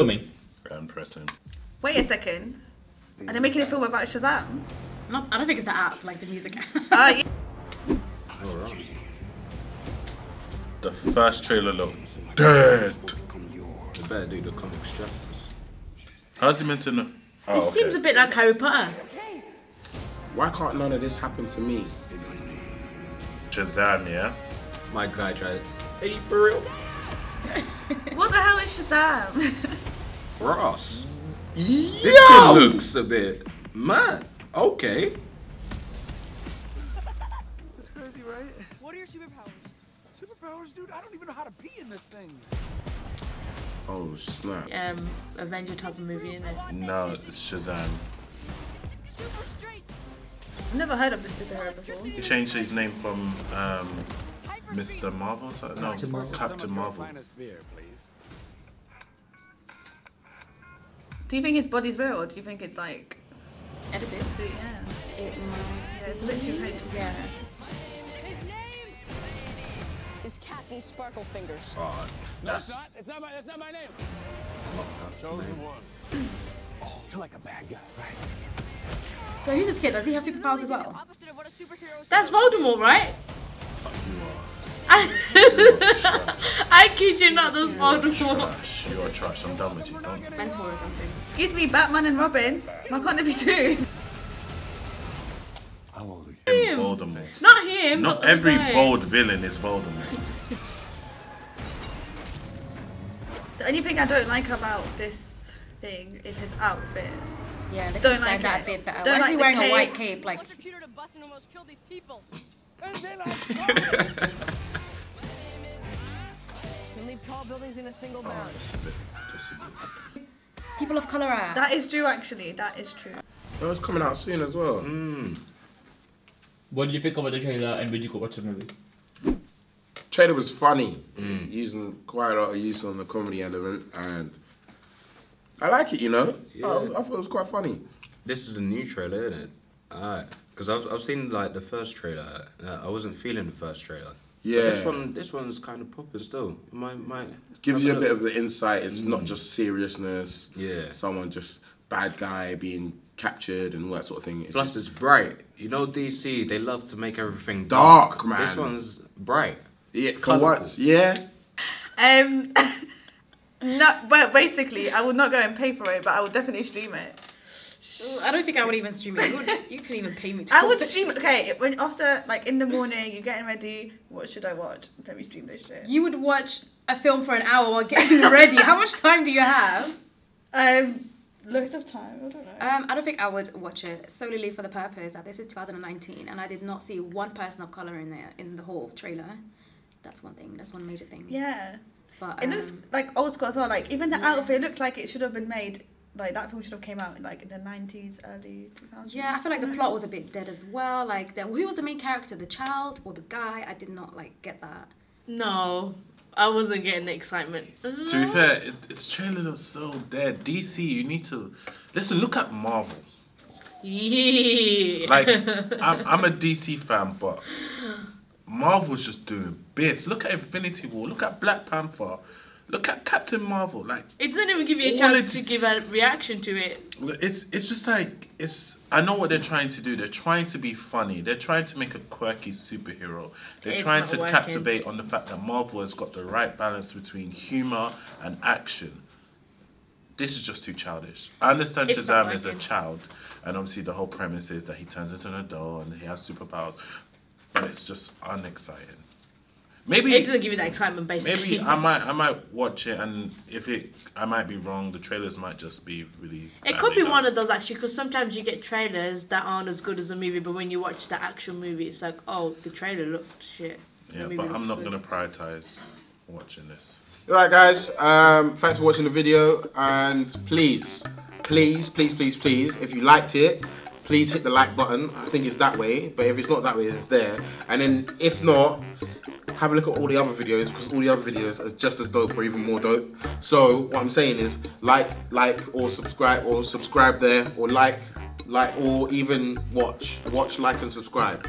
filming. Grand pressing. Wait a second. Are they making a film about Shazam? Not, I don't think it's the app, like the music app. Uh, yeah. The first trailer looked dead. You better do the comics justice. How's he meant to know? Oh, It okay. seems a bit like Harry Potter. Why can't none of this happen to me? Shazam, yeah? My guy tried. Hey, for real? what the hell is Shazam? Ross. This kid looks a bit mad. Okay. That's crazy, right? What are your superpowers? Superpowers, dude? I don't even know how to pee in this thing. Oh snap. Um, Avenger type of movie, isn't it? No, it's Shazam. Super straight. I've never heard of this superhero before. He changed his name from um, Mr. Marvel? No, Captain Marvel. Captain Marvel. Finest beer, please. Do you think his body's real or do you think it's like. Edited. Yeah, yeah It might- it's a bit too crazy. yeah. His name is Captain Sparkle Fingers. Oh, that's not. It's not my. That's not my name. not that Chosen one. Oh, you're like a bad guy, right? So who's this kid? Does he have superpowers as well? opposite of what a superhero is. That's Voldemort, right? You are. I, I kid you not, that's You are trash. You are trash. I'm done with you. Don't. Mentor or something. Excuse me, Batman and Robin. Why can't there be two? How old are you? Him, Voldemort. Not him. Not but the every bold villain is Voldemort. The only thing I don't like about this thing is his outfit. Yeah, they Don't could like like that it. a bit better. Don't Why is he the wearing a white cape? Like, Can leave tall buildings in a single Oh, bound. that's a bit. That's a bit. people of color are. That is true, actually. That is true. Oh, it's coming out soon as well. Hmm. What do you think about the trailer and would you go watch the movie? Trailer was funny, using quite a lot of use on the comedy element, and I like it. You know, Oh, I, I thought it was quite funny. This is the new trailer, isn't it? Alright. Because I've, I've seen like the first trailer. Uh, I wasn't feeling the first trailer. But Yeah, This one, this one's kind of popping still. Might, might gives you a look. bit of the insight. It's not just seriousness. Yeah. someone just bad guy being captured and all that sort of thing. It's Plus, just- it's bright. You know, DC. They love to make everything Dark, dark. man. This one's bright. yeah, it's for once, yeah. Um, no, well, basically, I would not go and pay for it, but I would definitely stream it. I don't think I would even stream it. You, would, you couldn't even pay me to. I would stream. Okay, when after like in the morning, you're getting ready. What should I watch? Let me stream this shit. You would watch a film for an hour while getting ready. How much time do you have? Um, loads of time. I don't know. Um, I don't think I would watch it solely for the purpose that this is 2019 and I did not see one person of color in there in the whole trailer. That's one thing. That's one major thing. yeah, But it looks um, like old school as well. Like even the yeah. outfit looked like it should have been made. Like that film should have came out in like in the nineties, early two thousands. yeah, I feel like the plot was a bit dead as well. Like, the, who was the main character? The child or the guy? I did not like get that. No, I wasn't getting the excitement. To be fair, it, its trailer looks so dead. DC, you need to listen. Look at Marvel. Yeah. Like, I'm, I'm a DC fan, but Marvel's just doing bits. Look at Infinity War. Look at Black Panther. Look at Captain Marvel. Like, it doesn't even give you a chance to give a reaction to it. it's it's just like it's. I know what they're trying to do. They're trying to be funny. They're trying to make a quirky superhero. They're It's trying to working. captivate on the fact that Marvel has got the right balance between humor and action. This is just too childish. I understand It's Shazam is a child, and obviously the whole premise is that he turns into an adult and he has superpowers, but it's just unexciting. Maybe It doesn't give you that excitement, basically. Maybe I might I might watch it and if it I might be wrong. The trailers might just be really. It could be one of those actually, because sometimes you get trailers that aren't as good as the movie, but when you watch the actual movie, it's like, oh, the trailer looked shit. Yeah, but I'm not good. gonna prioritize watching this. All right, guys. Um, thanks for watching the video, and please, please, please, please, please, if you liked it, please hit the like button. I think it's that way, but if it's not that way, it's there. And then if not, have a look at all the other videos because all the other videos are just as dope or even more dope. So what I'm saying is like, like, or subscribe, or subscribe there, or like, like, or even watch, watch, like, and subscribe.